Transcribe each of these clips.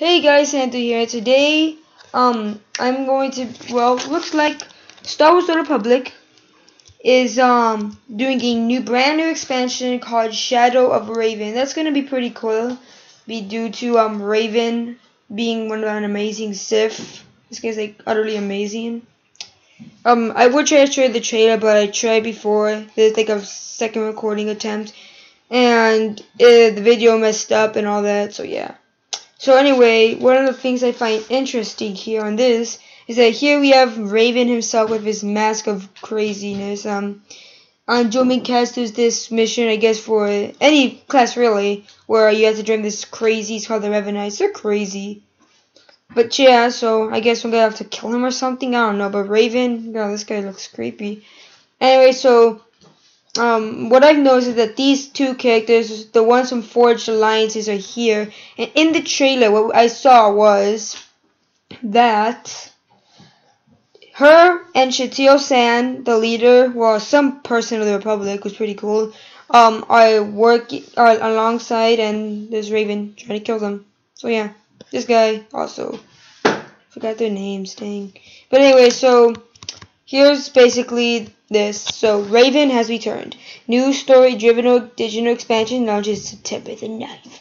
Hey guys, Santa here. Today, um, I'm going to, well, looks like Star Wars The Republic is, um, doing a new, brand new expansion called Shadow of Revan. That's going to be pretty cool. Be due to, um, Revan being one of an amazing Sith. This guy's, like, utterly amazing. Um, I would try to show the trailer, but I tried before. There's, like, a second recording attempt. And uh, the video messed up and all that, so yeah. So anyway, one of the things I find interesting here on this is that here we have Revan himself with his mask of craziness. Um, on Jomin Cast there's this mission, I guess, for any class really, where you have to join this crazy, it's called the Revanites. They're crazy. But yeah, so I guess we're gonna have to kill him or something, I don't know. But Revan, God, this guy looks creepy. Anyway, so um, what I've noticed is that these two characters, the ones from Forged Alliances, are here. And in the trailer, what I saw was that her and Satele Shan, the leader, well, some person of the Republic, was pretty cool, um, are working are alongside, and there's Revan trying to kill them. So yeah, this guy also forgot their names, dang. But anyway, so here's basically this. So Revan has returned. New story-driven digital expansion launches September the 9th.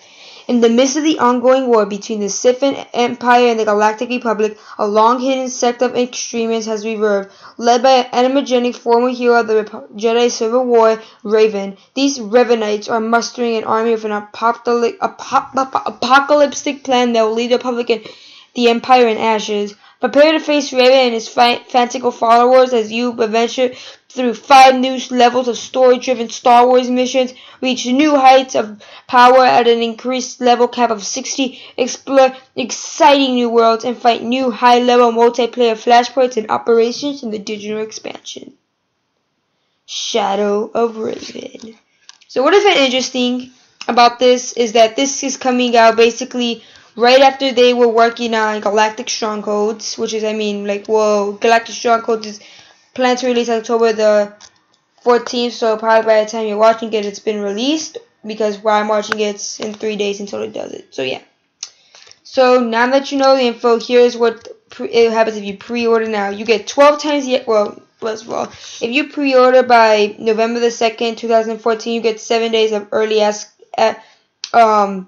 In the midst of the ongoing war between the Sith Empire and the Galactic Republic, a long-hidden sect of extremists has reverbed, led by an animagenic former hero of the Rep- Jedi Civil War, Revan. These Revanites are mustering an army with an apocalyptic, apocalyptic plan that will lead the Republic and the Empire in ashes. Prepare to face Revan and his fanciful followers as you adventure through five new levels of story-driven Star Wars missions, reach new heights of power at an increased level cap of 60, explore exciting new worlds, and fight new high-level multiplayer flashpoints and operations in the digital expansion. Shadow of Revan. So what I interesting about this is that this is coming out basically right after they were working on Galactic Strongholds, which is, I mean, like, whoa, Galactic Strongholds is planned to release October the 14th, so probably by the time you're watching it, it's been released, because while I'm watching it, it's in three days until it does it. So, yeah. So, now that you know the info, here's what it happens if you pre-order now. You get 12 times the, well, as well. If you pre-order by November the 2nd, 2014, you get 7 days of early ask, uh, um,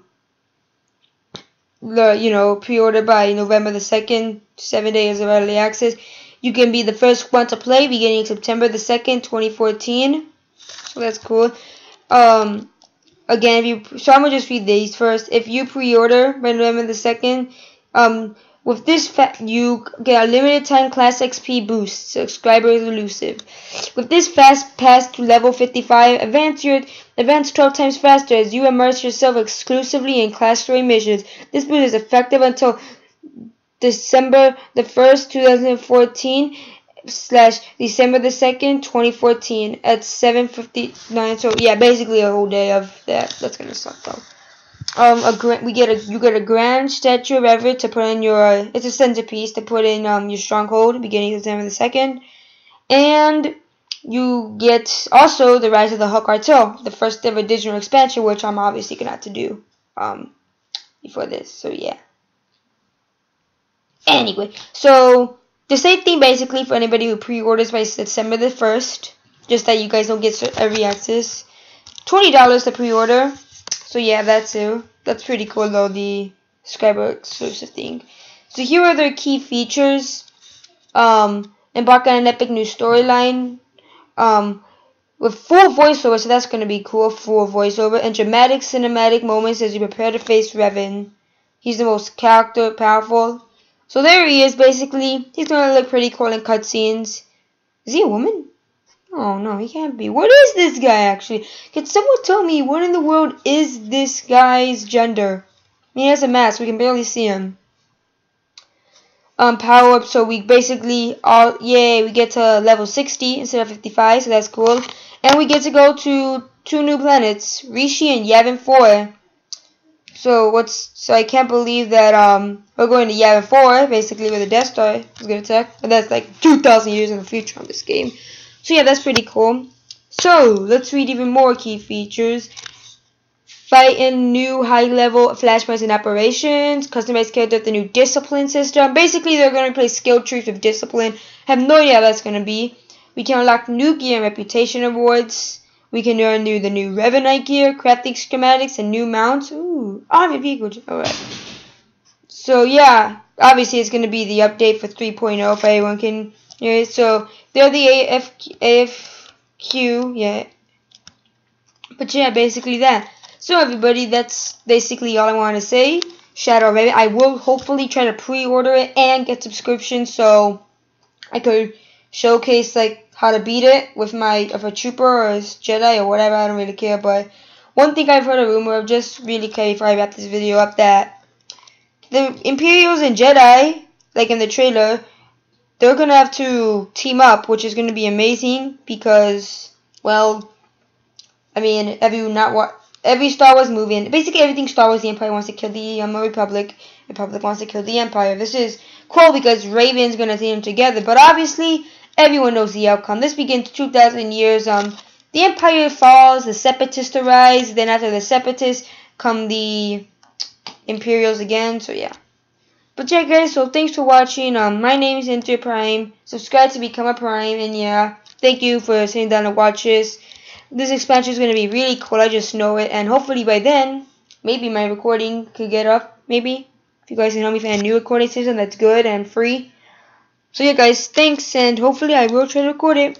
you know pre-order by November the second, seven days of early access. You can be the first one to play beginning September the second, 2014. So that's cool. Um, again, if you so I'm gonna just read these first. If you pre-order by November the second, um, with this, fa- you get a limited time class XP boost, subscriber elusive. With this fast pass to level 55, advance your advance 12 times faster as you immerse yourself exclusively in class story missions. This boost is effective until December the 1st, 2014 slash December the 2nd, 2014 at 7.59. So yeah, basically a whole day of that. That's gonna suck though um a grand we get a you get a grand statue of Everett to put in your uh, it's a centerpiece to put in um your stronghold beginning September the second, and you get also the Rise of the Hutt Cartel, the first ever digital expansion, which I'm obviously gonna have to do um before this. So yeah. Anyway, so the same thing basically for anybody who pre-orders by December the first, just that you guys don't get every access. Twenty dollars to pre-order so yeah, that's it. That's pretty cool though, the subscriber exclusive thing. So here are their key features. Um, embark on an epic new storyline. Um, with full voiceover, so that's gonna be cool. Full voiceover and dramatic cinematic moments as you prepare to face Revan. He's the most character powerful. So there he is. Basically, he's gonna look pretty cool in cutscenes. Is he a woman? Oh no, he can't be. What is this guy actually? Can someone tell me what in the world is this guy's gender? He has a mask. We can barely see him. Um, power up. So we basically all yay. We get to level 60 instead of 55. So that's cool. And we get to go to two new planets, Rishi and Yavin 4. So what's so I can't believe that um we're going to Yavin 4 basically where the Death Star is gonna attack. But that's like 2,000 years in the future on this game. So yeah, that's pretty cool. So, let's read even more key features. fight in new high-level flashpoints and operations, customized character with the new discipline system. Basically, they're going to replace skill trees with discipline. Have no idea how that's going to be. We can unlock new gear and reputation awards. We can earn new the new Revanite gear, crafting schematics, and new mounts. Ooh, army vehicles. Alright. So yeah, obviously it's going to be the update for 3.0 if anyone can it. So they're the AF, AFQ, yeah. But yeah, basically that. So everybody, that's basically all I want to say. Shadow Revan. I will hopefully try to pre-order it and get subscription so I could showcase like how to beat it with my of a trooper or a Jedi or whatever. I don't really care. But one thing I've heard a rumor of just really care before I wrap this video up that the Imperials and Jedi, like in the trailer, they're gonna have to team up, which is gonna be amazing because, well, I mean, you not what every Star Wars movie and basically everything Star Wars, the Empire wants to kill the um, Republic, Republic wants to kill the Empire. This is cool because Revan's gonna team them together, but obviously everyone knows the outcome. This begins 2,000 years. Um, the Empire falls, the Separatists arise. Then after the Separatists come the Imperials again. So yeah. But yeah, guys. So thanks for watching. Um, my name is Enter Prime. Subscribe to become a Prime, and yeah, thank you for sitting down to watch this. This expansion is gonna be really cool. I just know it, and hopefully by then, maybe my recording could get up. Maybe if you guys can help me find a new recording system that's good and free. So yeah, guys, thanks, and hopefully I will try to record it.